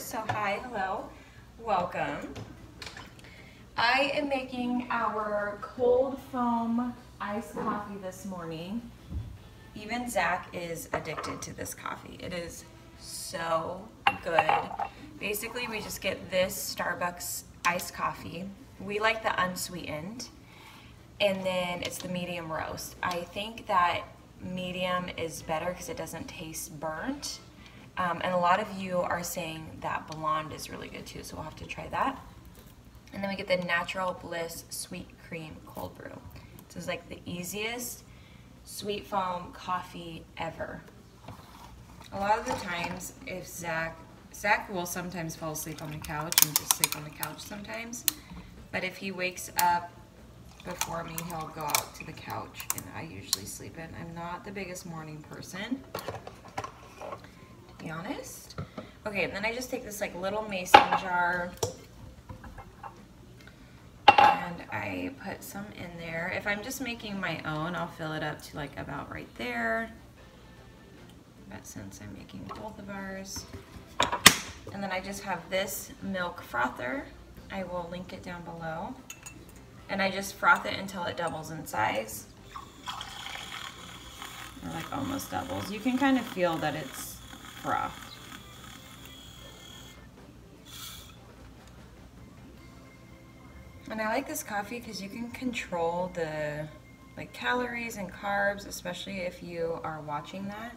so hi, hello, welcome. I am making our cold foam iced coffee this morning. Even Zach is addicted to this coffee. It is so good. Basically, we just get this Starbucks iced coffee. We like the unsweetened, and then it's the medium roast. I think that medium is better because it doesn't taste burnt. Um, and a lot of you are saying that blonde is really good too, so we'll have to try that. And then we get the Natural Bliss Sweet Cream Cold Brew. This is like the easiest sweet foam coffee ever. A lot of the times, if Zach, Zach will sometimes fall asleep on the couch and just sleep on the couch sometimes. But if he wakes up before me, he'll go out to the couch and I usually sleep in. I'm not the biggest morning person, be honest. Okay, and then I just take this like little mason jar and I put some in there. If I'm just making my own, I'll fill it up to like about right there. But since I'm making both of ours, and then I just have this milk frother. I will link it down below and I just froth it until it doubles in size. Or like almost doubles. You can kind of feel that it's frothed. And I like this coffee because you can control the like calories and carbs, especially if you are watching that.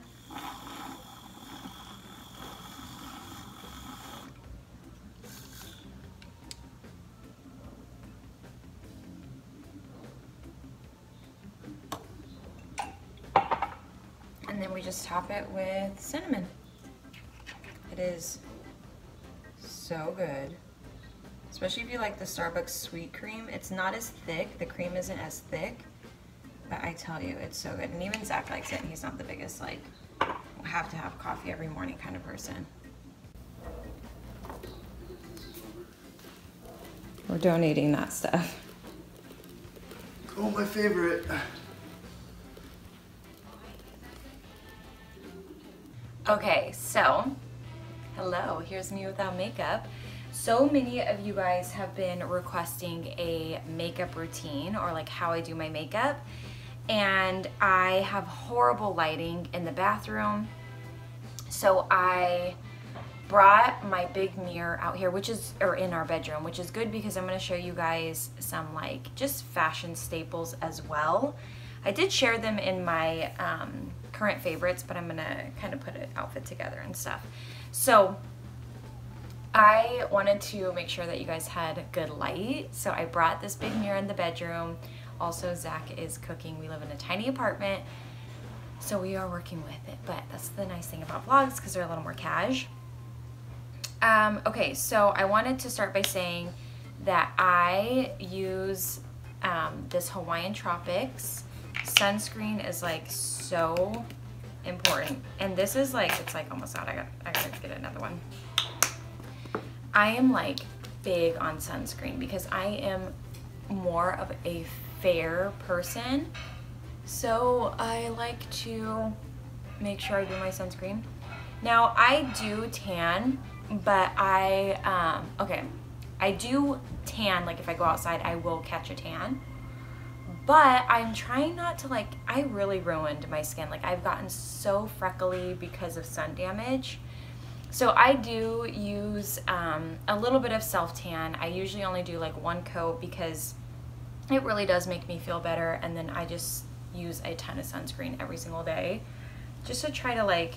And then we just top it with cinnamon. It is so good. Especially if you like the Starbucks sweet cream. It's not as thick, the cream isn't as thick, but I tell you, it's so good. And even Zach likes it, and he's not the biggest, like, have to have coffee every morning kind of person. We're donating that stuff. Oh, my favorite. Okay, so hello, here's me without makeup. So many of you guys have been requesting a makeup routine or like how I do my makeup. And I have horrible lighting in the bathroom. So I brought my big mirror out here, which is, or in our bedroom, which is good because I'm gonna show you guys some like just fashion staples as well. I did share them in my um, current favorites, but I'm gonna kind of put an outfit together and stuff. So I wanted to make sure that you guys had good light. So I brought this big mirror in the bedroom. Also, Zach is cooking. We live in a tiny apartment, so we are working with it. But that's the nice thing about vlogs because they're a little more cash. Um, okay, so I wanted to start by saying that I use um, this Hawaiian Tropics sunscreen is like so important. And this is like, it's like almost out. I got, I gotta get another one. I am like big on sunscreen because I am more of a fair person. So I like to make sure I do my sunscreen. Now I do tan, but I, um, okay, I do tan, like if I go outside, I will catch a tan but I'm trying not to like, I really ruined my skin. Like I've gotten so freckly because of sun damage. So I do use um, a little bit of self-tan. I usually only do like one coat because it really does make me feel better. And then I just use a ton of sunscreen every single day just to try to like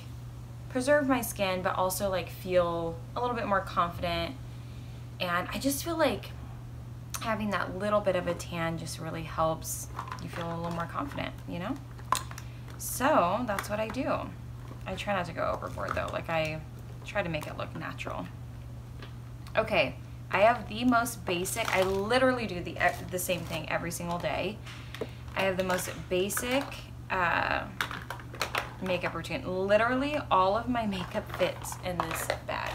preserve my skin, but also like feel a little bit more confident. And I just feel like having that little bit of a tan just really helps you feel a little more confident, you know? So that's what I do. I try not to go overboard though. Like I try to make it look natural. Okay, I have the most basic, I literally do the, the same thing every single day. I have the most basic uh, makeup routine. Literally all of my makeup fits in this bag.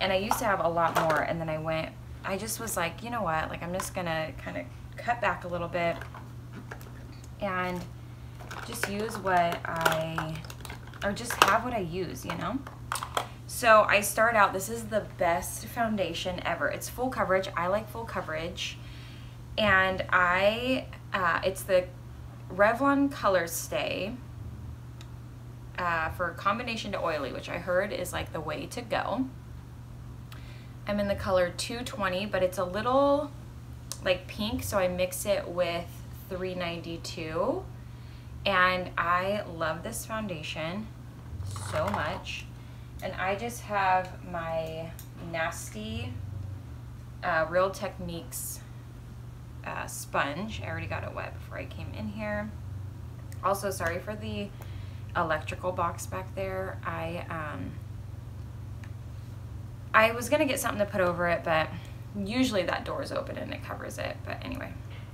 And I used to have a lot more and then I went I just was like, you know what, like I'm just gonna kind of cut back a little bit and just use what I or just have what I use, you know? So I start out, this is the best foundation ever. It's full coverage. I like full coverage. And I, uh, it's the Revlon Color Stay uh, for combination to oily, which I heard is like the way to go. I'm in the color 220, but it's a little like pink, so I mix it with 392. And I love this foundation so much. And I just have my Nasty uh, Real Techniques uh, sponge. I already got it wet before I came in here. Also, sorry for the electrical box back there. I, um, I was gonna get something to put over it, but usually that door is open and it covers it. But anyway,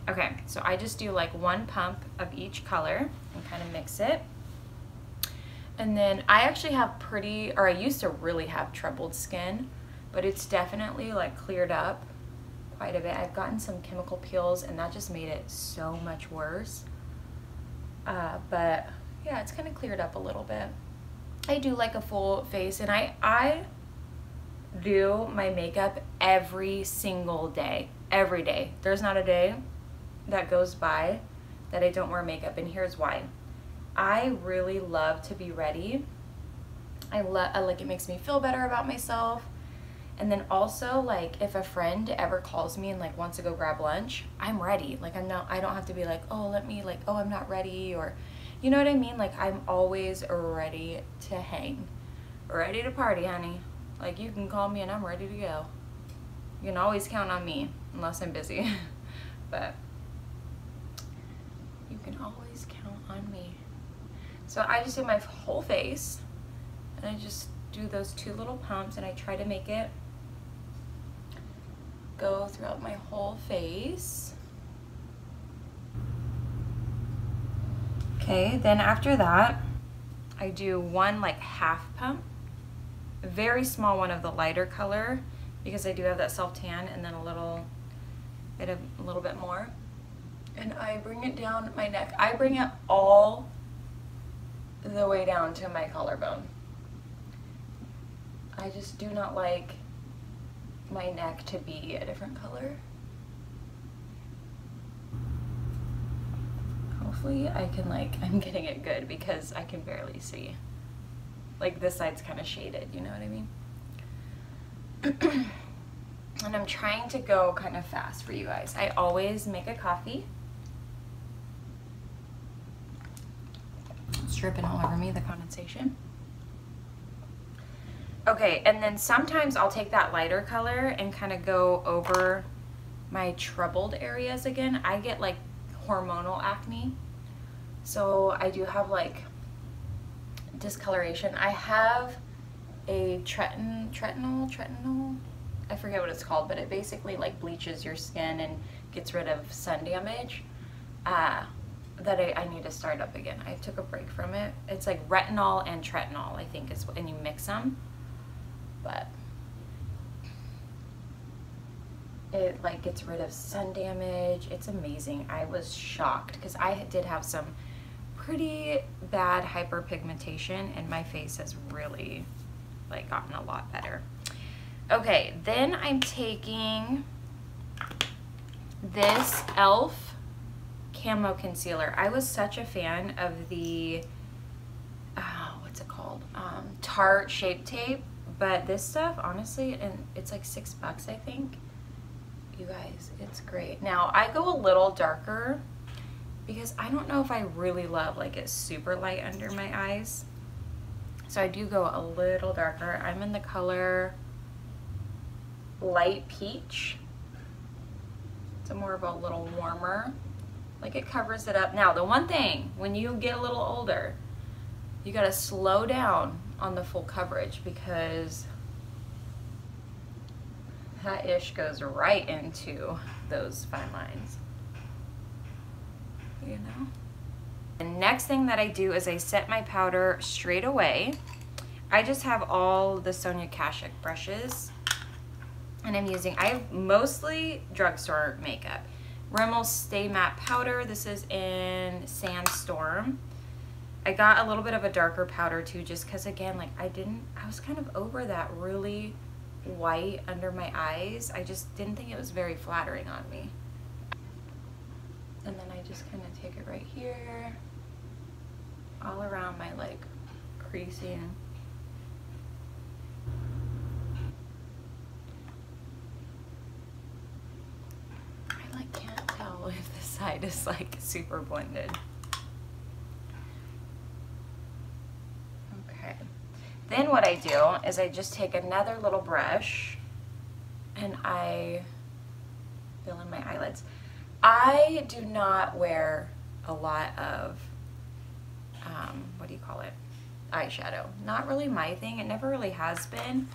okay, so I just do like one pump of each color and kind of mix it. And then I actually have pretty, or I used to really have troubled skin, but it's definitely like cleared up quite a bit. I've gotten some chemical peels and that just made it so much worse. Uh, but yeah, it's kind of cleared up a little bit. I do like a full face and I, I do my makeup every single day, every day. There's not a day that goes by that I don't wear makeup and here's why. I really love to be ready. I love, like it makes me feel better about myself. And then also like if a friend ever calls me and like wants to go grab lunch, I'm ready. Like I'm not, I don't have to be like, oh, let me like, oh, I'm not ready or you know what I mean? Like I'm always ready to hang, ready to party, honey. Like you can call me and I'm ready to go. You can always count on me unless I'm busy, but you can always count on me. So I just do my whole face and I just do those two little pumps and I try to make it go throughout my whole face. Okay, then after that, I do one like half pump, very small one of the lighter color because I do have that self tan and then a little bit of a little bit more. And I bring it down my neck. I bring it all the way down to my collarbone. I just do not like my neck to be a different color. hopefully I can like, I'm getting it good because I can barely see. Like this side's kind of shaded, you know what I mean? and I'm trying to go kind of fast for you guys. I always make a coffee. It's dripping all over me, the condensation. Okay, and then sometimes I'll take that lighter color and kind of go over my troubled areas again. I get like hormonal acne. So I do have like discoloration. I have a tretin, tretinol, tretinol, I forget what it's called, but it basically like bleaches your skin and gets rid of sun damage. Uh, that I, I need to start up again. I took a break from it. It's like retinol and tretinol, I think, is and you mix them. But it like gets rid of sun damage. It's amazing. I was shocked because I did have some pretty bad hyperpigmentation and my face has really like gotten a lot better. Okay, then I'm taking this e.l.f. Camo Concealer. I was such a fan of the, oh, what's it called? Um, Tarte Shape Tape. But this stuff, honestly, and it's like six bucks, I think you guys. It's great. Now, I go a little darker because I don't know if I really love like it super light under my eyes. So I do go a little darker. I'm in the color light peach. It's a more of a little warmer. Like it covers it up. Now, the one thing, when you get a little older, you gotta slow down on the full coverage because that ish goes right into those fine lines. You know? The next thing that I do is I set my powder straight away. I just have all the Sonia Kashuk brushes and I'm using, I have mostly drugstore makeup. Rimmel Stay Matte Powder, this is in Sandstorm. I got a little bit of a darker powder too, just because again, like I didn't, I was kind of over that really white under my eyes. I just didn't think it was very flattering on me. I just kind of take it right here, all around my like creasing. I like can't tell if the side is like super blended. Okay. Then what I do is I just take another little brush and I fill in my eyelids. I do not wear a lot of, um, what do you call it? Eyeshadow. Not really my thing. It never really has been.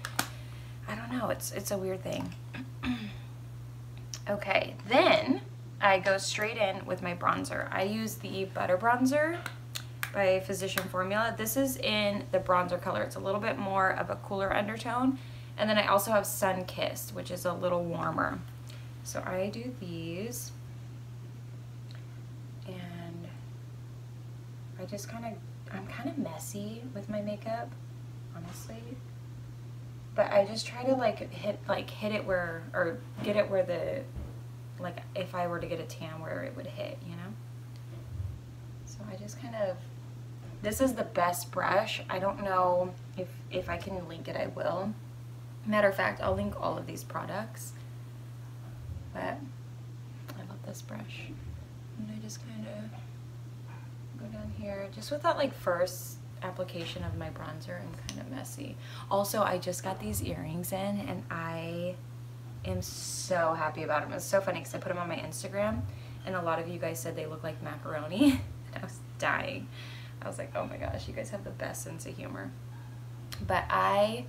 I don't know. It's, it's a weird thing. okay. Then I go straight in with my bronzer. I use the Butter Bronzer by Physician Formula. This is in the bronzer color. It's a little bit more of a cooler undertone. And then I also have Sun Kissed, which is a little warmer. So I do these. And I just kind of, I'm kind of messy with my makeup, honestly. But I just try to like hit, like hit it where, or get it where the, like if I were to get a tan where it would hit, you know? So I just kind of this is the best brush. I don't know if, if I can link it, I will. Matter of fact, I'll link all of these products. But I love this brush. And I just kind of down here. Just with that like first application of my bronzer, I'm kind of messy. Also, I just got these earrings in and I am so happy about them. It's so funny because I put them on my Instagram and a lot of you guys said they look like macaroni. I was dying. I was like, oh my gosh, you guys have the best sense of humor. But I,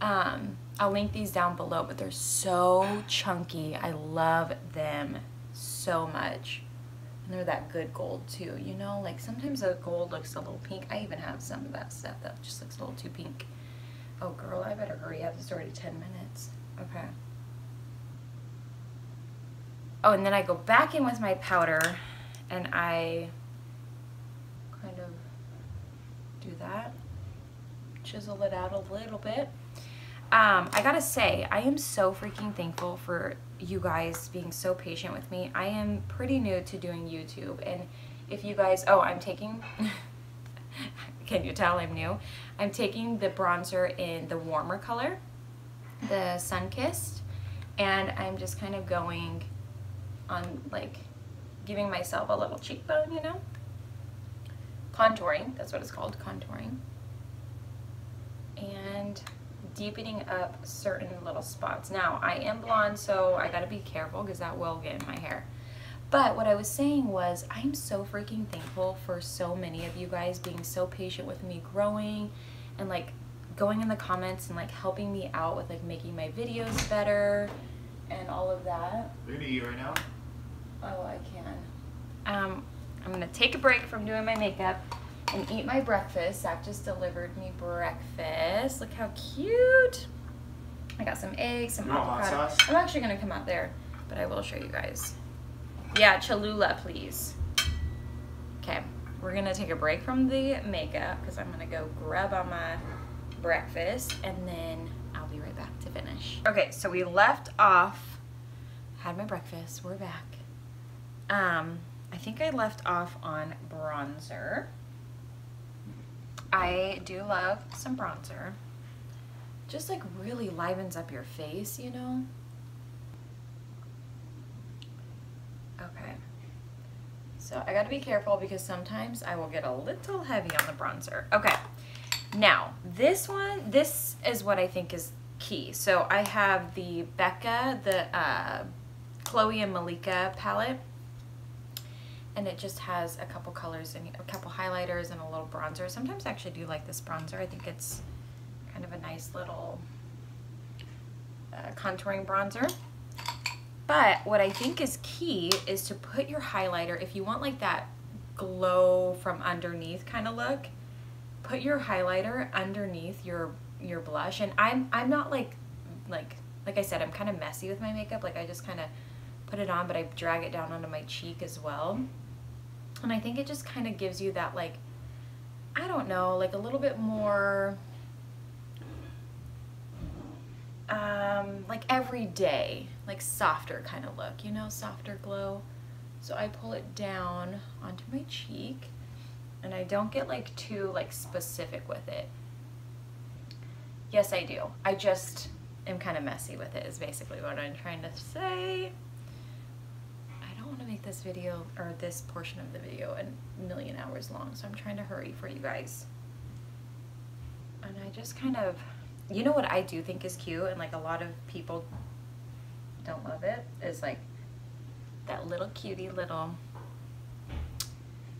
um, I'll link these down below, but they're so chunky. I love them so much. And they're that good gold too, you know? Like sometimes the gold looks a little pink. I even have some of that stuff that just looks a little too pink. Oh girl, I better hurry up. It's already 10 minutes. Okay. Oh, and then I go back in with my powder and I kind of do that. Chisel it out a little bit. Um, I gotta say, I am so freaking thankful for you guys being so patient with me. I am pretty new to doing YouTube, and if you guys, oh, I'm taking, can you tell I'm new? I'm taking the bronzer in the warmer color, the Sun Kissed, and I'm just kind of going on, like, giving myself a little cheekbone, you know? contouring, that's what it's called, contouring. And deepening up certain little spots. Now, I am blonde, so I gotta be careful because that will get in my hair. But what I was saying was, I'm so freaking thankful for so many of you guys being so patient with me growing and like going in the comments and like helping me out with like making my videos better and all of that. We're gonna eat right now. Oh, I can. Um, I'm gonna take a break from doing my makeup and eat my breakfast. Zach just delivered me breakfast. Look how cute. I got some eggs, some You avocado. sauce? I'm actually gonna come out there, but I will show you guys. Yeah, Cholula, please. Okay, we're gonna take a break from the makeup because I'm gonna go grab on my breakfast and then I'll be right back to finish. Okay, so we left off, had my breakfast, we're back. Um, I think I left off on bronzer. I do love some bronzer. Just like really livens up your face, you know? Okay. So I gotta be careful because sometimes I will get a little heavy on the bronzer. Okay. Now, this one, this is what I think is key. So I have the Becca, the uh, Khloé and Malika palette and it just has a couple colors and a couple highlighters and a little bronzer. Sometimes I actually do like this bronzer. I think it's kind of a nice little uh, contouring bronzer. But what I think is key is to put your highlighter, if you want like that glow from underneath kind of look, put your highlighter underneath your your blush. And I'm I'm not like like like I said, I'm kind of messy with my makeup. Like I just kind of put it on, but I drag it down onto my cheek as well. And I think it just kind of gives you that like I don't know, like a little bit more, um, like everyday, like softer kind of look, you know, softer glow. So I pull it down onto my cheek and I don't get like too like specific with it. Yes, I do. I just am kind of messy with it is basically what I'm trying to say. Want to make this video or this portion of the video a million hours long, so I'm trying to hurry for you guys. And I just kind of, you know what I do think is cute and like a lot of people don't love it is like that little cutie little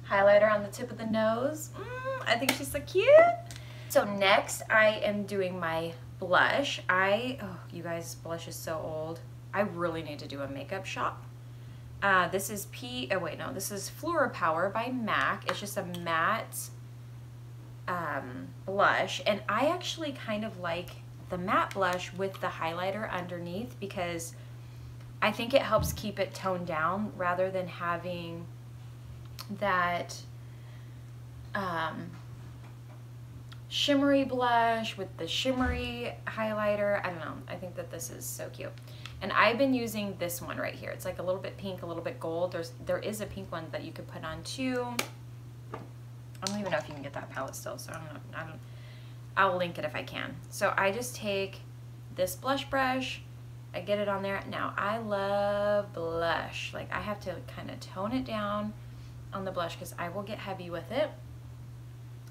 highlighter on the tip of the nose. Mm, I think she's so cute. So next I am doing my blush. I, oh, you guys, blush is so old. I really need to do a makeup shop. Uh, this is P, oh wait, no, this is Fleur Power by MAC. It's just a matte um, blush. And I actually kind of like the matte blush with the highlighter underneath because I think it helps keep it toned down rather than having that um, shimmery blush with the shimmery highlighter. I don't know. I think that this is so cute. And I've been using this one right here. It's like a little bit pink, a little bit gold. There's There is a pink one that you could put on too. I don't even know if you can get that palette still, so I don't know. I don't, I'll link it if I can. So I just take this blush brush, I get it on there. Now I love blush. Like I have to kind of tone it down on the blush because I will get heavy with it.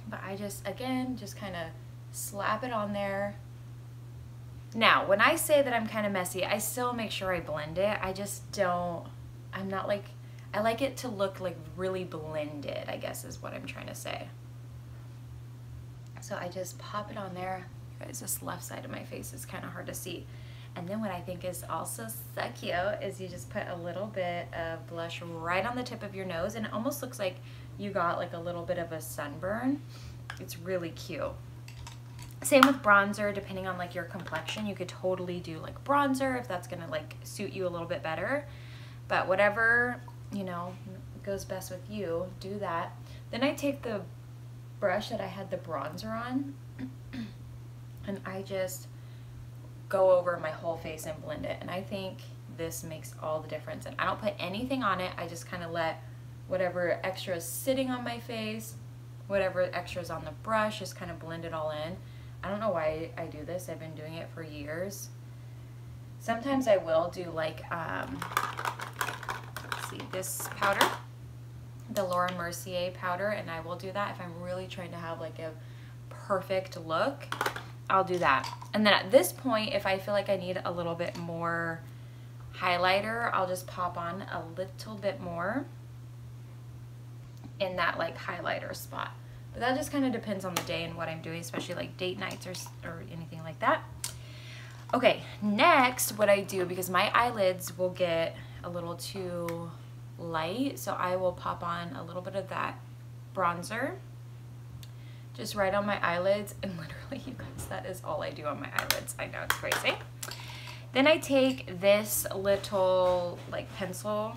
But I just, again, just kind of slap it on there. Now, when I say that I'm kind of messy, I still make sure I blend it. I just don't, I'm not like, I like it to look like really blended, I guess is what I'm trying to say. So I just pop it on there. Guys, this left side of my face is kind of hard to see. And then what I think is also so cute is you just put a little bit of blush right on the tip of your nose and it almost looks like you got like a little bit of a sunburn. It's really cute. Same with bronzer, depending on like your complexion, you could totally do like bronzer if that's gonna like suit you a little bit better. But whatever, you know, goes best with you, do that. Then I take the brush that I had the bronzer on and I just go over my whole face and blend it. And I think this makes all the difference. And I don't put anything on it. I just kind of let whatever extra is sitting on my face, whatever extra is on the brush, just kind of blend it all in. I don't know why I do this. I've been doing it for years. Sometimes I will do like, um, let's see, this powder, the Laura Mercier powder, and I will do that if I'm really trying to have like a perfect look. I'll do that. And then at this point, if I feel like I need a little bit more highlighter, I'll just pop on a little bit more in that like highlighter spot. But that just kind of depends on the day and what I'm doing, especially like date nights or, or anything like that. Okay, next what I do, because my eyelids will get a little too light, so I will pop on a little bit of that bronzer just right on my eyelids and literally you guys that is all I do on my eyelids I know it's crazy then I take this little like pencil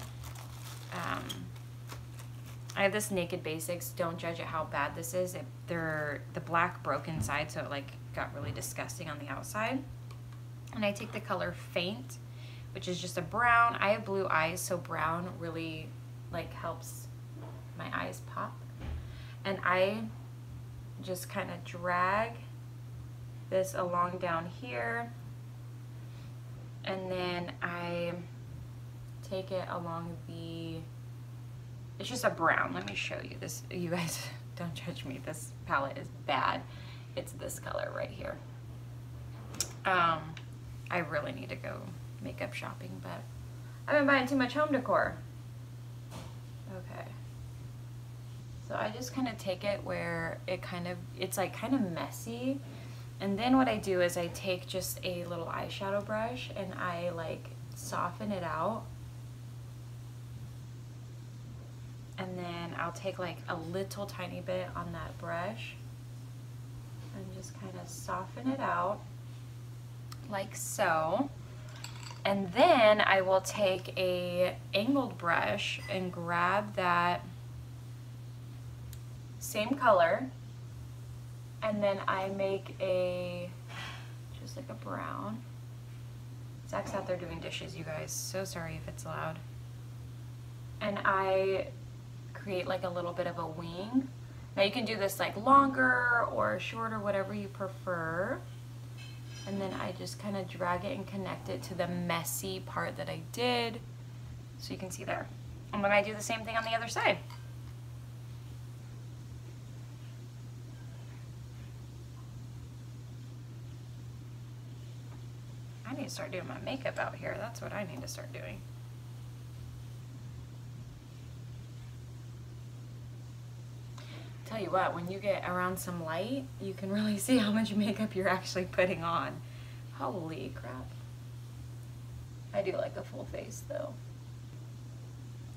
um, I have this Naked Basics don't judge it how bad this is. It, they're the black broke inside so it like got really disgusting on the outside. And I take the color Faint which is just a brown. I have blue eyes so brown really like helps my eyes pop. And I just kind of drag this along down here. And then I take it along the it's just a brown. Let me show you this. You guys don't judge me. This palette is bad. It's this color right here. Um I really need to go makeup shopping but I've been buying too much home decor. Okay. So I just kind of take it where it kind of, it's like kind of messy. And then what I do is I take just a little eyeshadow brush and I like soften it out. And then I'll take like a little tiny bit on that brush and just kind of soften it out like so. And then I will take a angled brush and grab that same color And then I make a, just like a brown. Zach's out there doing dishes, you guys. So sorry if it's loud. And I create like a little bit of a wing. Now you can do this like longer or shorter, whatever you prefer. And then I just kind of drag it and connect it to the messy part that I did. So you can see there. And then I do the same thing on the other side. I need to start doing my makeup out here. That's what I need to start doing. Tell you what, when you get around some light, you can really see how much makeup you're actually putting on. Holy crap. I do like a full face though.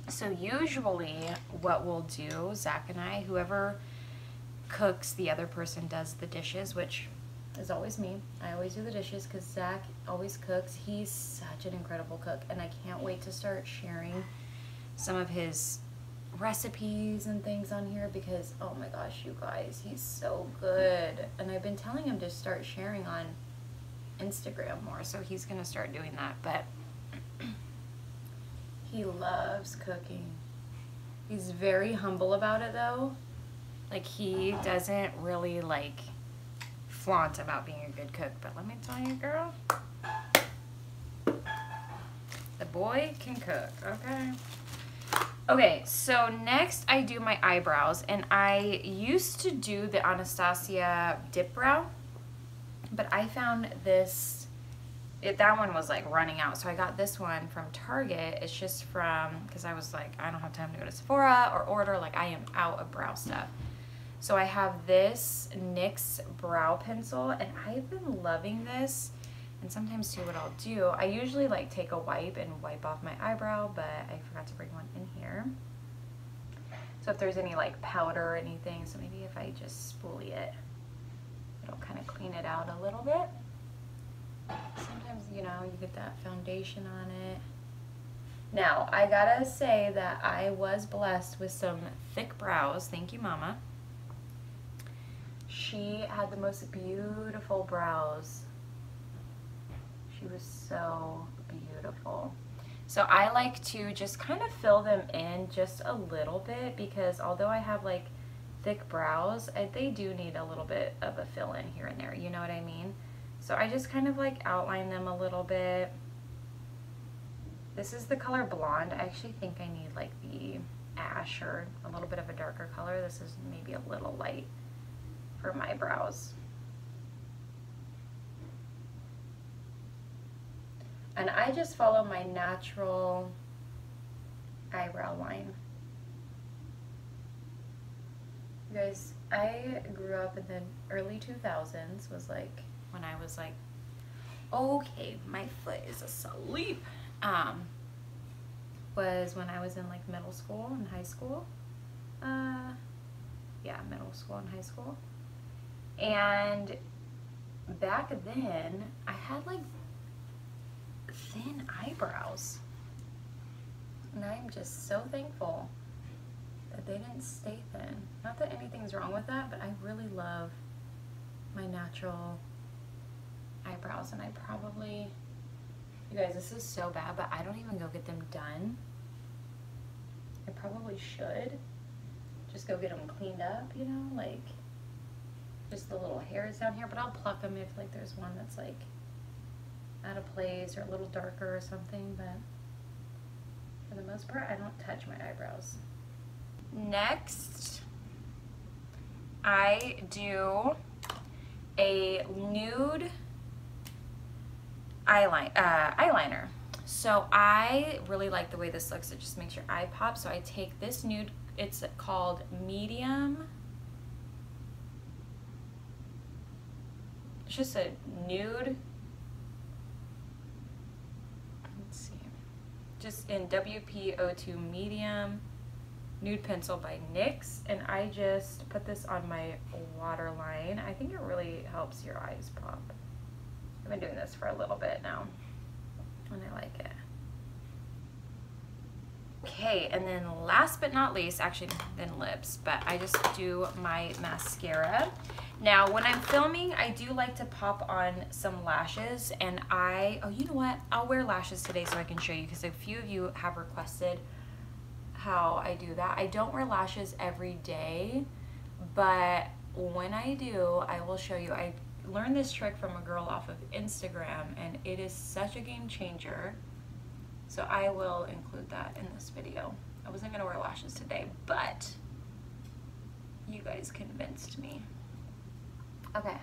So usually what we'll do, Zach and I, whoever cooks, the other person does the dishes, which is always me. I always do the dishes because Zach always cooks. He's such an incredible cook and I can't wait to start sharing some of his recipes and things on here because oh my gosh you guys he's so good. And I've been telling him to start sharing on Instagram more so he's gonna start doing that but he loves cooking. He's very humble about it though. Like he doesn't really like flaunt about being a good cook but let me tell you girl the boy can cook okay Okay, so next I do my eyebrows, and I used to do the Anastasia dip brow, but I found this, it, that one was like running out, so I got this one from Target. It's just from, because I was like, I don't have time to go to Sephora or order, like I am out of brow stuff. So I have this NYX brow pencil, and I've been loving this. And sometimes too what I'll do, I usually like take a wipe and wipe off my eyebrow, but I forgot to bring one in here. So if there's any like powder or anything, so maybe if I just spoolie it, it'll kind of clean it out a little bit. Sometimes, you know, you get that foundation on it. Now, I gotta say that I was blessed with some thick brows. Thank you, Mama. She had the most beautiful brows she was so beautiful. So I like to just kind of fill them in just a little bit because although I have like thick brows, I, they do need a little bit of a fill in here and there, you know what I mean? So I just kind of like outline them a little bit. This is the color blonde. I actually think I need like the ash or a little bit of a darker color. This is maybe a little light for my brows. And I just follow my natural eyebrow line. You guys, I grew up in the early 2000s, was like when I was like, okay, my foot is asleep. Um, was when I was in like middle school and high school. Uh, yeah, middle school and high school. And back then, I had like thin eyebrows. And I'm just so thankful that they didn't stay thin. Not that anything's wrong with that, but I really love my natural eyebrows and I probably, you guys, this is so bad, but I don't even go get them done. I probably should just go get them cleaned up, you know, like just the little hairs down here, but I'll pluck them if like there's one that's like out of place or a little darker or something, but for the most part, I don't touch my eyebrows. Next, I do a nude eyeline, uh, eyeliner. So I really like the way this looks. It just makes your eye pop. So I take this nude, it's called Medium. It's just a nude just in WP02 medium nude pencil by NYX and I just put this on my waterline. I think it really helps your eyes pop. I've been doing this for a little bit now and I like it. Okay, and then last but not least, actually then lips, but I just do my mascara. Now, when I'm filming, I do like to pop on some lashes and I, oh, you know what? I'll wear lashes today so I can show you because a few of you have requested how I do that. I don't wear lashes every day, but when I do, I will show you. I learned this trick from a girl off of Instagram and it is such a game changer. So I will include that in this video. I wasn't gonna wear lashes today, but you guys convinced me. Okay.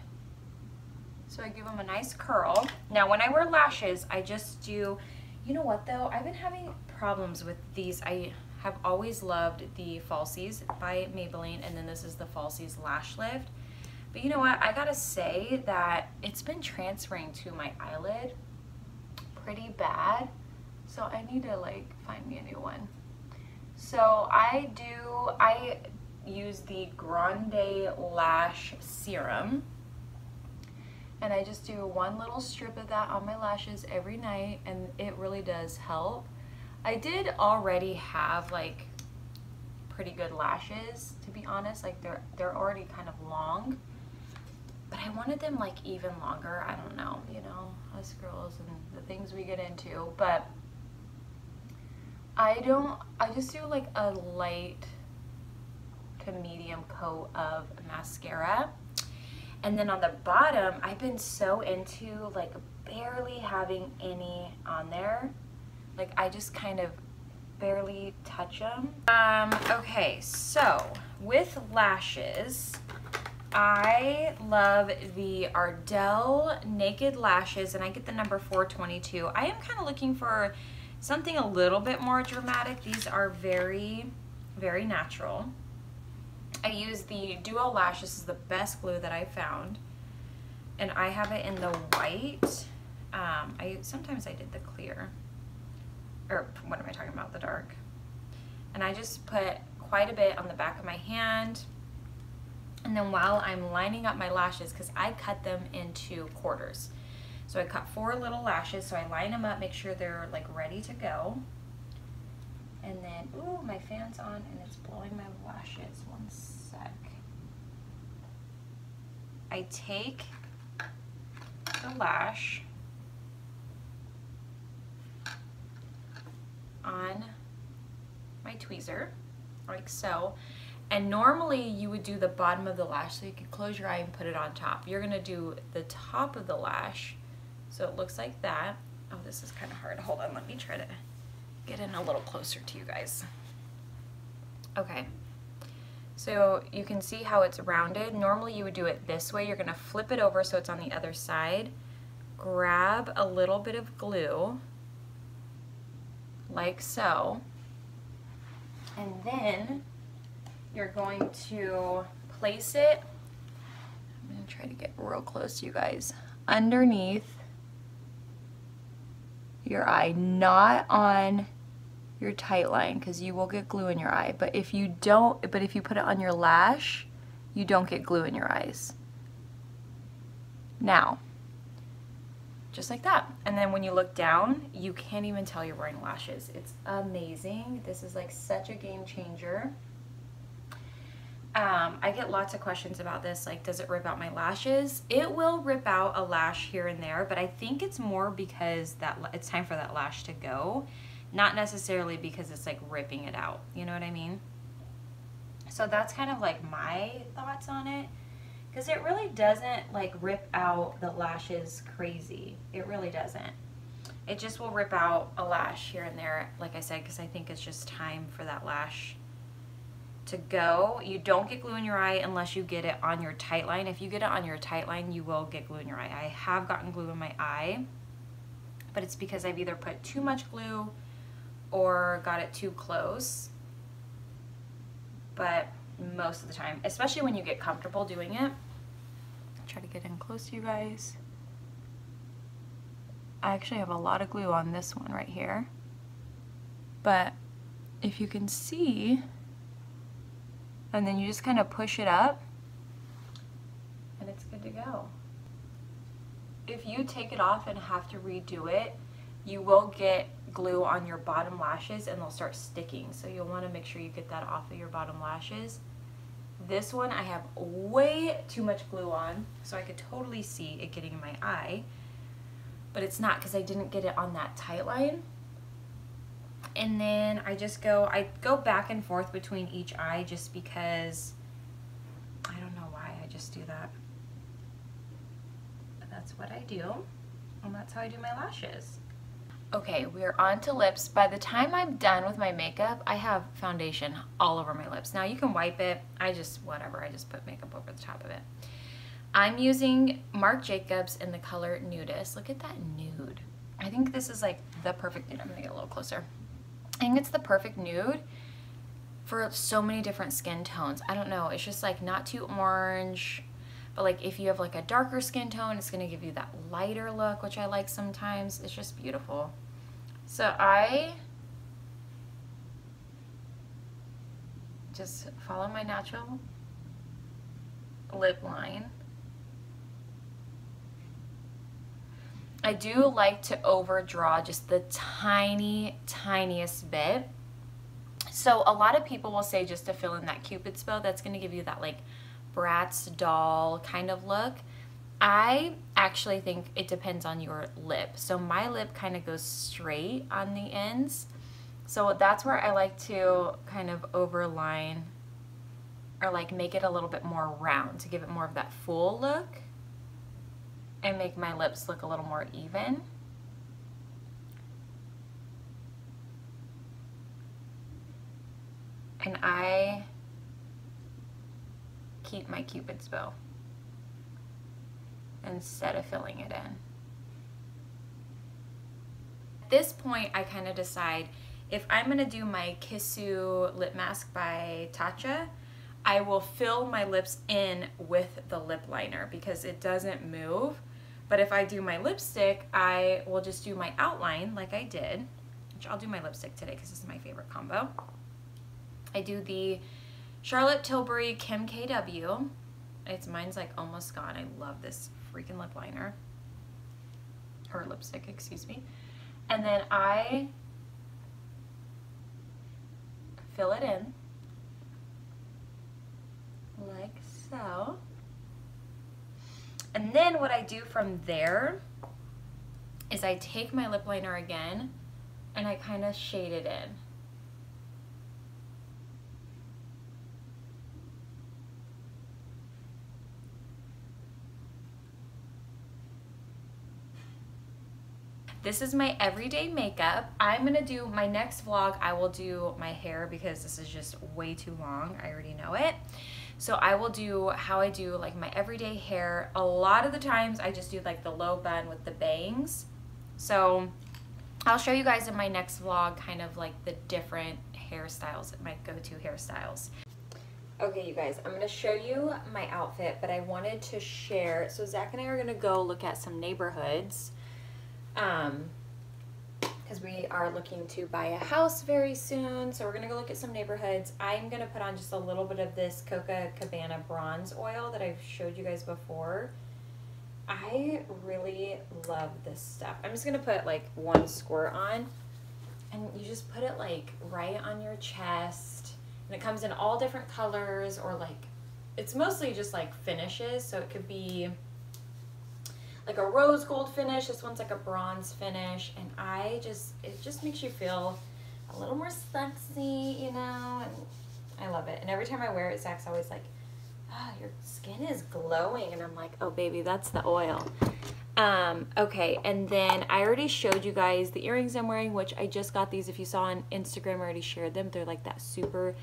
So I give them a nice curl. Now when I wear lashes, I just do, you know what though? I've been having problems with these. I have always loved the Falsies by Maybelline and then this is the Falsies Lash Lift. But you know what? I gotta say that it's been transferring to my eyelid pretty bad. So I need to like find me a new one. So I do, I use the Grande Lash Serum. And I just do one little strip of that on my lashes every night and it really does help. I did already have like pretty good lashes to be honest like they're they're already kind of long but I wanted them like even longer I don't know you know us girls and the things we get into but I don't I just do like a light to medium coat of mascara. And then on the bottom, I've been so into like barely having any on there. Like I just kind of barely touch them. Um, okay, so with lashes, I love the Ardell Naked Lashes and I get the number 422. I am kind of looking for something a little bit more dramatic. These are very, very natural. I use the Duo Lash. This is the best glue that I found. And I have it in the white. Um, I Sometimes I did the clear. Or what am I talking about? The dark. And I just put quite a bit on the back of my hand. And then while I'm lining up my lashes, because I cut them into quarters. So I cut four little lashes, so I line them up, make sure they're like ready to go. And then, ooh, my fan's on and it's blowing my lashes. One sec. I take the lash on my tweezer, like so. And normally you would do the bottom of the lash so you could close your eye and put it on top. You're gonna do the top of the lash so it looks like that. Oh, this is kind of hard. Hold on, let me try to get in a little closer to you guys. Okay. So you can see how it's rounded. Normally you would do it this way. You're gonna flip it over so it's on the other side. Grab a little bit of glue, like so. And then you're going to place it, I'm gonna try to get real close to you guys, underneath your eye, not on your tight line because you will get glue in your eye. But if you don't, but if you put it on your lash, you don't get glue in your eyes. Now, just like that. And then when you look down, you can't even tell you're wearing lashes. It's amazing. This is like such a game changer. Um, I get lots of questions about this, like does it rip out my lashes? It will rip out a lash here and there, but I think it's more because that it's time for that lash to go, not necessarily because it's like ripping it out, you know what I mean? So that's kind of like my thoughts on it, because it really doesn't like rip out the lashes crazy. It really doesn't. It just will rip out a lash here and there, like I said, because I think it's just time for that lash to go. You don't get glue in your eye unless you get it on your tight line. If you get it on your tight line, you will get glue in your eye. I have gotten glue in my eye, but it's because I've either put too much glue or got it too close. But most of the time, especially when you get comfortable doing it, try to get in close to you guys. I actually have a lot of glue on this one right here. But if you can see, and then you just kind of push it up and it's good to go. If you take it off and have to redo it, you will get glue on your bottom lashes and they'll start sticking. So you'll want to make sure you get that off of your bottom lashes. This one I have way too much glue on, so I could totally see it getting in my eye. But it's not because I didn't get it on that tight line. And then I just go, I go back and forth between each eye just because, I don't know why I just do that. But that's what I do. And that's how I do my lashes. Okay, we're on to lips. By the time I'm done with my makeup, I have foundation all over my lips. Now you can wipe it. I just, whatever, I just put makeup over the top of it. I'm using Marc Jacobs in the color Nudist. Look at that nude. I think this is like the perfect nude. I'm gonna get a little closer. I think it's the perfect nude for so many different skin tones. I don't know, it's just like not too orange, but like if you have like a darker skin tone, it's gonna give you that lighter look, which I like sometimes. It's just beautiful. So I just follow my natural lip line. I do like to overdraw just the tiny, tiniest bit. So a lot of people will say just to fill in that cupid's bow, that's gonna give you that like Bratz doll kind of look. I actually think it depends on your lip. So my lip kind of goes straight on the ends. So that's where I like to kind of overline or like make it a little bit more round to give it more of that full look and make my lips look a little more even. And I keep my cupid's bow instead of filling it in. At this point, I kind of decide if I'm gonna do my Kissu lip mask by Tatcha, I will fill my lips in with the lip liner because it doesn't move. But if I do my lipstick, I will just do my outline like I did, which I'll do my lipstick today because this is my favorite combo. I do the Charlotte Tilbury Kim KW. It's mine's like almost gone. I love this freaking lip liner. Or lipstick, excuse me. And then I fill it in like so. And then what I do from there is I take my lip liner again and I kind of shade it in. This is my everyday makeup. I'm gonna do my next vlog. I will do my hair because this is just way too long. I already know it. So I will do how I do like my everyday hair. A lot of the times I just do like the low bun with the bangs. So I'll show you guys in my next vlog kind of like the different hairstyles, my go-to hairstyles. Okay, you guys, I'm gonna show you my outfit, but I wanted to share. So Zach and I are gonna go look at some neighborhoods. Um, because we are looking to buy a house very soon. So we're gonna go look at some neighborhoods. I'm gonna put on just a little bit of this Coca Cabana bronze oil that I've showed you guys before. I really love this stuff. I'm just gonna put like one squirt on and you just put it like right on your chest and it comes in all different colors or like, it's mostly just like finishes. So it could be like a rose gold finish. This one's like a bronze finish. And I just, it just makes you feel a little more sexy, you know? And I love it. And every time I wear it, Zach's always like, oh, your skin is glowing. And I'm like, oh, baby, that's the oil. Um, okay, and then I already showed you guys the earrings I'm wearing, which I just got these. If you saw on Instagram, I already shared them. They're like that super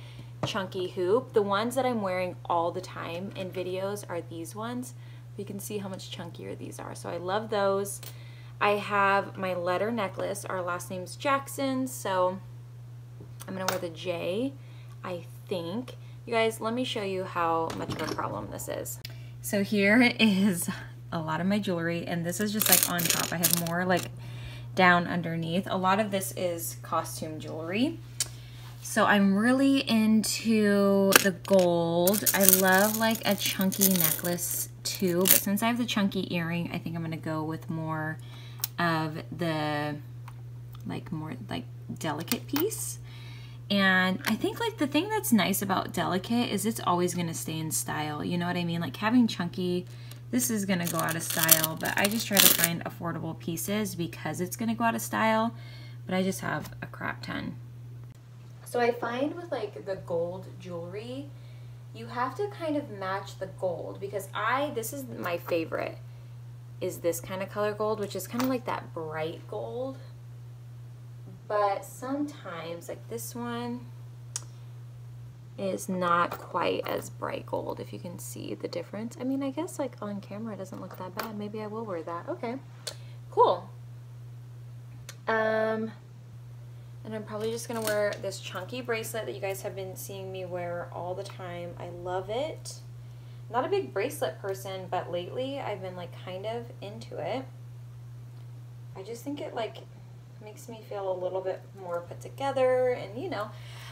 chunky hoop. The ones that I'm wearing all the time in videos are these ones. You can see how much chunkier these are. So I love those. I have my letter necklace. Our last name's Jackson, so I'm gonna wear the J, I think. You guys, let me show you how much of a problem this is. So here is a lot of my jewelry, and this is just like on top. I have more like down underneath. A lot of this is costume jewelry. So I'm really into the gold. I love like a chunky necklace too, but since I have the chunky earring, I think I'm gonna go with more of the like more like delicate piece. And I think like the thing that's nice about delicate is it's always gonna stay in style. You know what I mean? Like having chunky, this is gonna go out of style, but I just try to find affordable pieces because it's gonna go out of style. But I just have a crap ton. So I find with like the gold jewelry, you have to kind of match the gold because I, this is my favorite, is this kind of color gold, which is kind of like that bright gold. But sometimes, like this one, is not quite as bright gold if you can see the difference. I mean, I guess like on camera it doesn't look that bad. Maybe I will wear that. Okay, cool. Um, and I'm probably just gonna wear this chunky bracelet that you guys have been seeing me wear all the time. I love it. Not a big bracelet person, but lately I've been like kind of into it. I just think it like makes me feel a little bit more put together and you know,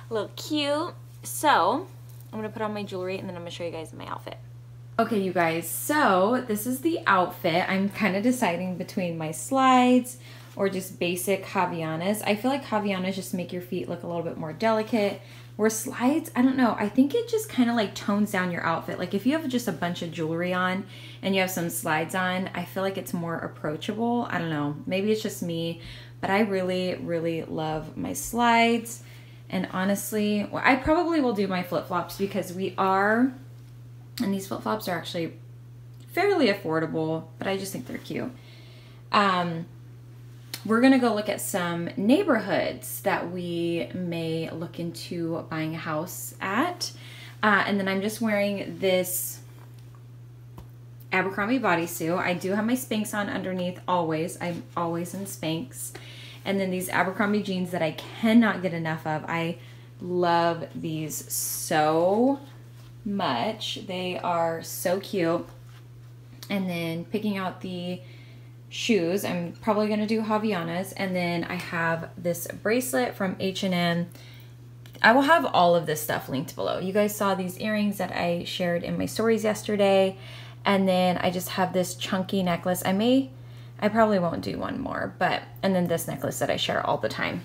a little cute. So I'm gonna put on my jewelry and then I'm gonna show you guys my outfit. Okay, you guys, so this is the outfit. I'm kind of deciding between my slides, or just basic Havaianas. I feel like Havaianas just make your feet look a little bit more delicate. Where slides, I don't know, I think it just kind of like tones down your outfit. Like if you have just a bunch of jewelry on and you have some slides on, I feel like it's more approachable. I don't know, maybe it's just me, but I really, really love my slides. And honestly, I probably will do my flip-flops because we are, and these flip-flops are actually fairly affordable, but I just think they're cute. Um, we're going to go look at some neighborhoods that we may look into buying a house at. Uh, and then I'm just wearing this Abercrombie bodysuit. I do have my Spanx on underneath always. I'm always in Spanx. And then these Abercrombie jeans that I cannot get enough of. I love these so much. They are so cute. And then picking out the shoes. I'm probably going to do Havaianas. And then I have this bracelet from H&M. I will have all of this stuff linked below. You guys saw these earrings that I shared in my stories yesterday. And then I just have this chunky necklace. I may, I probably won't do one more, but, and then this necklace that I share all the time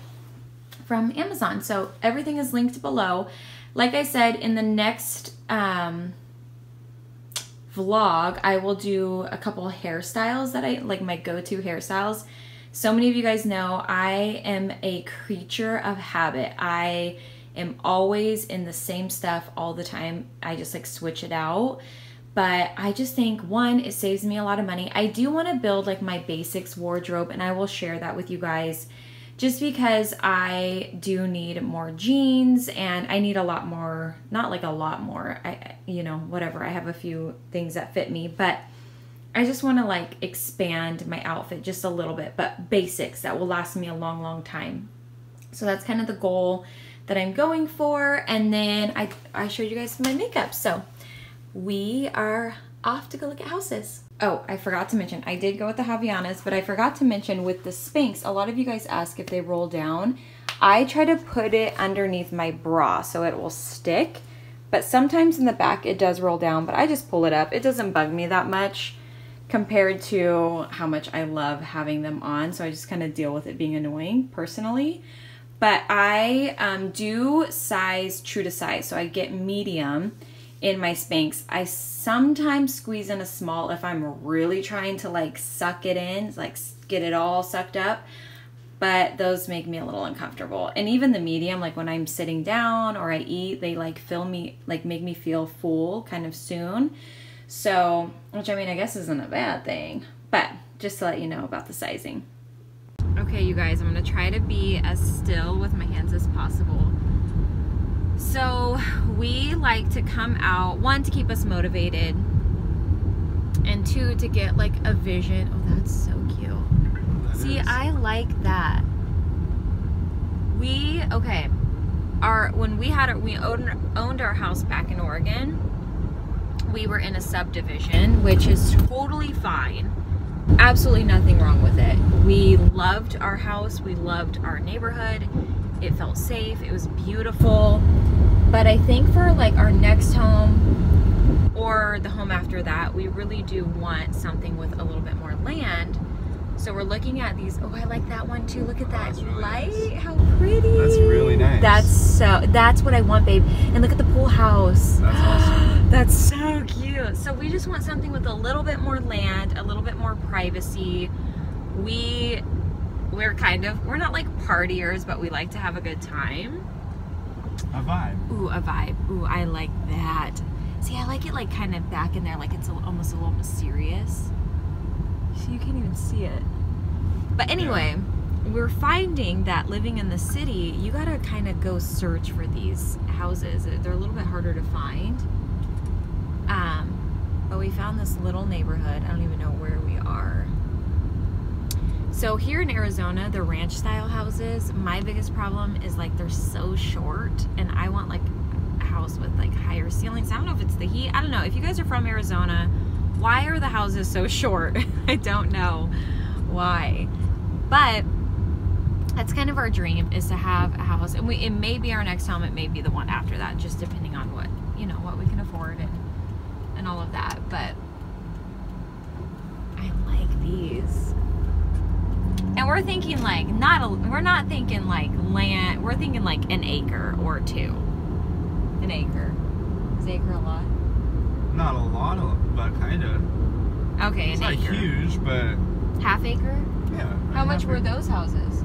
from Amazon. So everything is linked below. Like I said, in the next, um, vlog, I will do a couple hairstyles that I like my go-to hairstyles. So many of you guys know I am a creature of habit. I am always in the same stuff all the time. I just like switch it out. But I just think one, it saves me a lot of money. I do want to build like my basics wardrobe and I will share that with you guys just because I do need more jeans and I need a lot more, not like a lot more, I, you know, whatever. I have a few things that fit me, but I just want to like expand my outfit just a little bit, but basics that will last me a long, long time. So that's kind of the goal that I'm going for. And then I, I showed you guys my makeup. So we are off to go look at houses. Oh, I forgot to mention, I did go with the Havaianas, but I forgot to mention with the Spanx, a lot of you guys ask if they roll down. I try to put it underneath my bra so it will stick, but sometimes in the back it does roll down, but I just pull it up. It doesn't bug me that much compared to how much I love having them on, so I just kind of deal with it being annoying personally. But I um, do size true to size, so I get medium in my Spanx. I sometimes squeeze in a small if I'm really trying to like suck it in, like get it all sucked up. But those make me a little uncomfortable. And even the medium, like when I'm sitting down or I eat, they like fill me, like make me feel full kind of soon. So, which I mean, I guess isn't a bad thing, but just to let you know about the sizing. Okay, you guys, I'm gonna try to be as still with my hands as possible so we like to come out, one, to keep us motivated, and two, to get like a vision. Oh, that's so cute. That See, is. I like that. We, okay, our, when we had, our, we owned, owned our house back in Oregon, we were in a subdivision, which is totally fine. Absolutely nothing wrong with it. We loved our house. We loved our neighborhood it felt safe, it was beautiful. But I think for like our next home or the home after that, we really do want something with a little bit more land So we're looking at these. Oh, I like that one too. Look at that That's really light. nice. How pretty. That's really nice. That's so. That's what I want, babe. And look at the pool house. That's awesome. That's so cute. So we just want something with a little bit more land, a little bit more privacy. We we're kind of we're not like partiers, but we like to have a good time. A vibe. Ooh, a vibe. Ooh, I like that. See, I like it like kind of back in there, like it's a, almost a little mysterious. So you can't even see it. But anyway, we're finding that living in the city, you gotta kind of go search for these houses. They're a little bit harder to find. Um, but we found this little neighborhood. I don't even know where we are. So here in Arizona, the ranch style houses, my biggest problem is like they're so short and I want like a house with like higher ceilings. I don't know if it's the heat. I don't know. If you guys are from Arizona, why are the houses so short? I don't know why. But that's kind of our dream is to have a house and we it may be our next home, it may be the one after that, just depending on what, you know, what we can afford and and all of that. But I like these. And we're thinking like not a, we're not thinking like land. We're thinking like an acre or two. An acre. Is an acre a lot? Not a lot, of, but kind of. Okay, It's an not acre. huge, but Half acre? yeah. How much were it. those houses?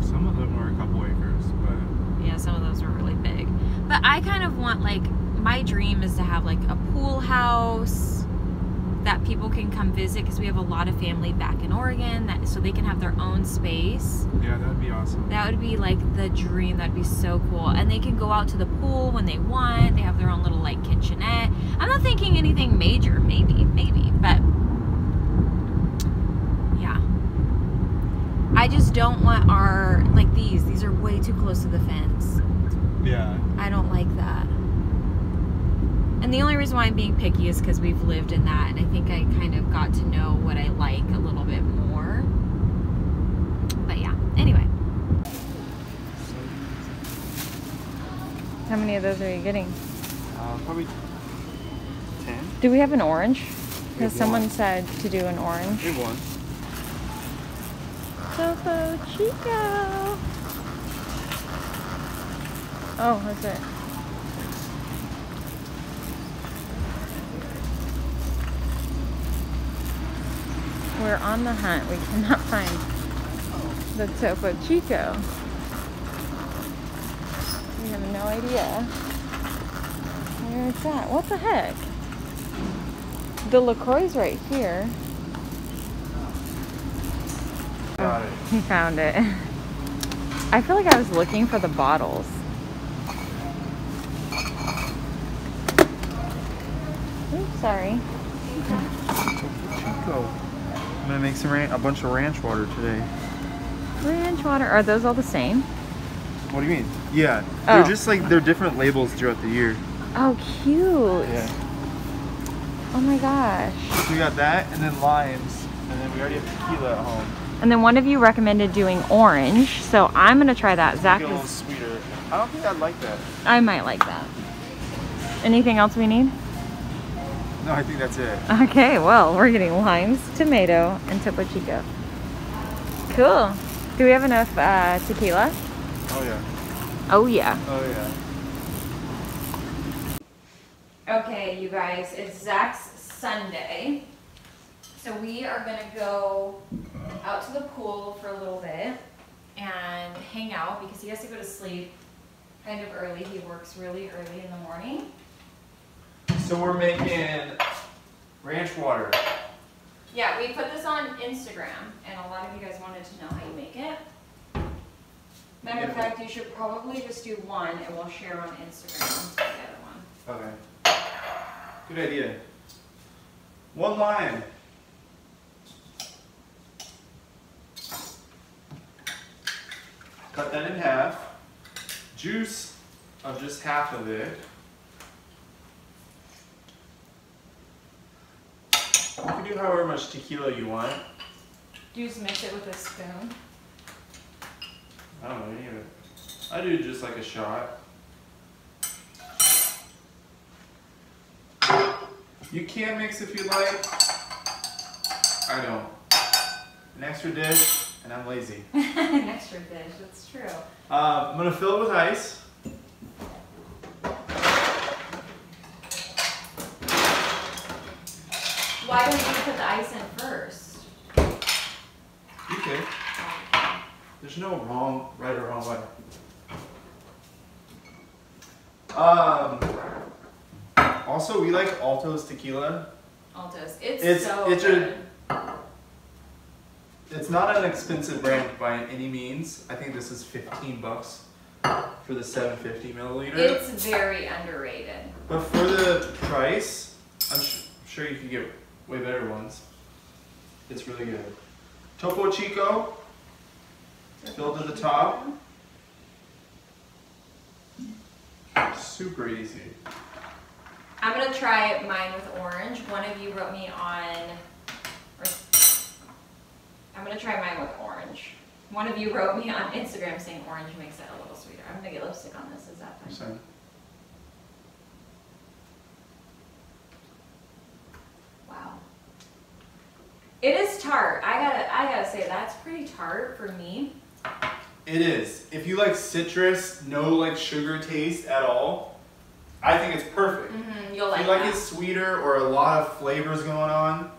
Some of them were a couple acres, but Yeah, some of those were really big. But I kind of want like my dream is to have like a pool house that people can come visit because we have a lot of family back in Oregon that so they can have their own space. yeah, that'd be awesome. That would be like the dream. That'd be so cool. And they can go out to the pool when they want. They have their own little like kitchenette. I'm not thinking anything major, maybe, maybe, but yeah. I just don't want our like these. These are way too close to the fence. Yeah. I don't like that. And the only reason why I'm being picky is because we've lived in that, and I think I kind of got to know what I like a little bit more. But yeah, anyway. How many of those are you getting? Uh, probably ten. Do we have an orange? Because someone one. said to do an orange. We won. Topo Chico. Oh, that's it. We're on the hunt. We cannot find the Topo Chico. We have no idea where it's at. What the heck? The LaCroix's right here. Got it. He found it. I feel like I was looking for the bottles. Oops, sorry. Chico. I'm gonna make some ran- a bunch of ranch water today. Ranch water. Are those all the same? What do you mean? Yeah, Oh. they're just like they're different labels throughout the year. Oh, cute. Yeah. Oh my gosh. So we got that, and then limes, and then we already have tequila at home. And then one of you recommended doing orange, so I'm gonna try that. Zach Make it a little is. sweeter. I don't think I'd like that. I might like that. Anything else we need? No, I think that's it. Okay, well, we're getting limes, tomato, and Topo Chico. Cool. Do we have enough uh, tequila? Oh yeah. Oh yeah. Oh yeah. Okay, you guys, it's Zach's Sunday. So we are gonna go out to the pool for a little bit and hang out because he has to go to sleep kind of early. He works really early in the morning. So we're making ranch water. Yeah, we put this on Instagram and a lot of you guys wanted to know how you make it. Matter of fact, you should probably just do one and we'll share on Instagram the other one. Okay. Good idea. One lime. Cut that in half. Juice of just half of it. Can do however much tequila you want. Do you just mix it with a spoon? I don't know any of it. I do just like a shot. You can mix if you like. I don't. an extra dish, and I'm lazy. An extra dish, that's true. Uh, I'm gonna fill it with ice. Why don't you put the ice in first? You could. There's no wrong, right or wrong way. Um. Also, we like Altos tequila. Altos. It's, It's- so it's a- It's not an expensive brand by any means. I think this is 15 bucks for the 750 milliliter. It's very underrated. But for the price, I'm sure you could get way better ones. It's really good. Topo Chico, filled to the top. Super easy. I'm gonna try mine with orange. One of you wrote me on, or, I'm gonna try mine with orange. One of you wrote me on Instagram saying orange makes it a little sweeter. I'm gonna get lipstick on this, is that fine? So, Wow. It is tart. I gotta, say, that's pretty tart for me. it is. If you like citrus, no like sugar taste at all, I think it's perfect. Mm-hmm, you'll if like you like that. it sweeter or a lot of flavors going on,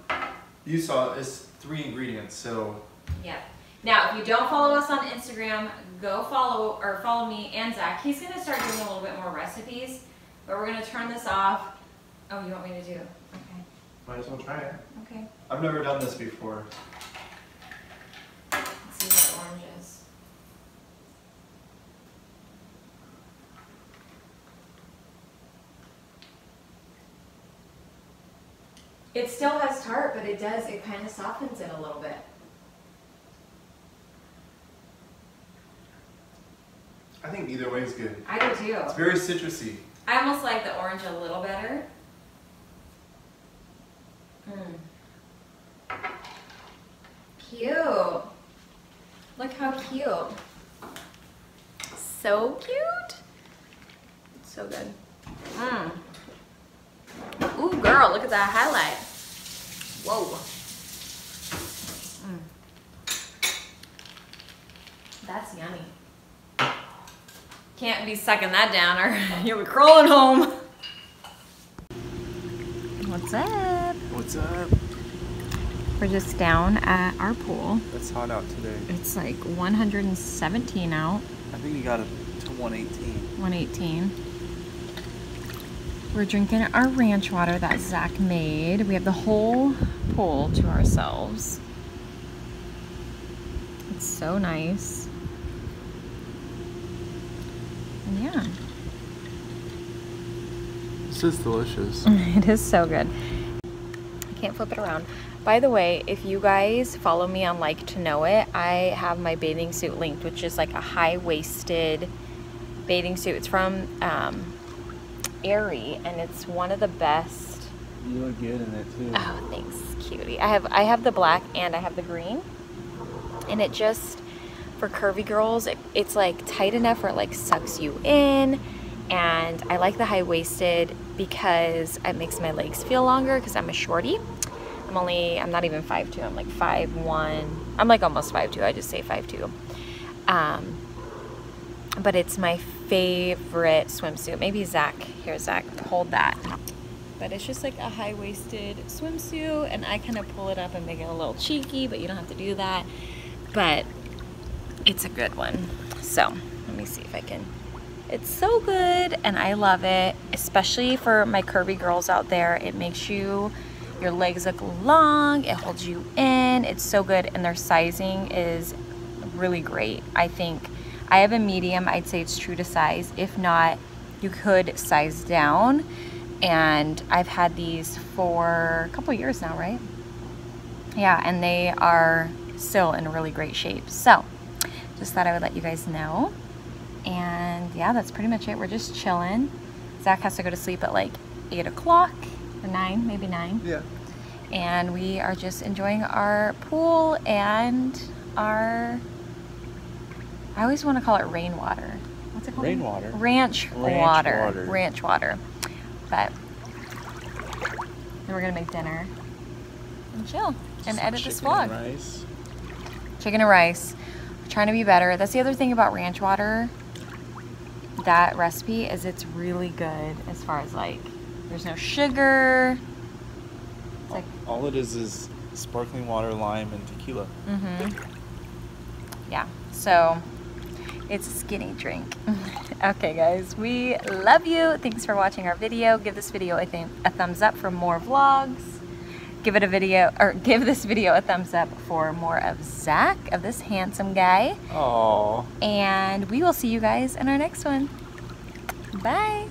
you saw it's three ingredients. So Yeah. Now, if you don't follow us on Instagram, go follow or follow me and Zach. He's gonna start doing a little bit more recipes, but we're gonna turn this off. Oh, you want me to do? Okay. might as well try it. Okay. I've never done this before. Let's see what orange is. It still has tart, but it does, it kind of softens it a little bit. I think either way is good. I do too. It's very citrusy. I almost like the orange a little better. Mm. Cute. Look how cute. So cute. So good. Mmm. Ooh, girl, look at that highlight. Whoa. Mm. That's yummy. Can't be sucking that down or you'll be crawling home. What's up? What's up? We're just down at our pool. It's hot out today. It's like 117 out, I think we got it to 118. 118. We're drinking our ranch water that Zach made. We have the whole pool to ourselves. It's so nice. And yeah. This is delicious. It is so good. I can't flip it around. By the way, if you guys follow me on Like to Know It, I have my bathing suit linked, which is like a high waisted bathing suit. It's from um, Aerie, and it's one of the best. You look good in it too. Oh, thanks, cutie. I have I have the black and I have the green, and it just for curvy girls, it, it's like tight enough where it like sucks you in. And I like the high waisted because it makes my legs feel longer because I'm a shorty. I'm only I'm not even 5'2", I'm like 5'1". I'm like almost 5'2", I just say 5'2". Um, but it's my favorite swimsuit. Maybe Zach, here Zach, hold that. But it's just like a high-waisted swimsuit and I kind of pull it up and make it a little cheeky, but you don't have to do that. But it's a good one. So let me see if I can. It's so good and I love it, especially for my curvy girls out there. It makes you, your legs look long, it holds you in. It's so good and their sizing is really great. I think I have a medium, I'd say it's true to size. If not, you could size down. And I've had these for a couple years now, right? Yeah, and they are still in really great shape. So, just thought I would let you guys know. And yeah, that's pretty much it. We're just chilling. Zach has to go to sleep at like 8 o'clock or 9, maybe 9. Yeah. And we are just enjoying our pool and our, I always want to call it rainwater. What's it called? Rainwater? Ranch, Ranch water. water. Ranch water. But then we're going to make dinner and chill and edit this vlog. Chicken and Rice. chicken and rice. trying to be better. That's the other thing about ranch water. That recipe is it's really good as far as like there's no sugar. It's like All it is is sparkling water, lime, and tequila. Mm-hmm. Yeah, so it's a skinny drink. okay, guys, we love you. Thanks for watching our video. Give this video a, th a thumbs up for more vlogs. Give it a video, or give this video a thumbs up for more of Zach, of this handsome guy. Oh. And we will see you guys in our next one. Bye.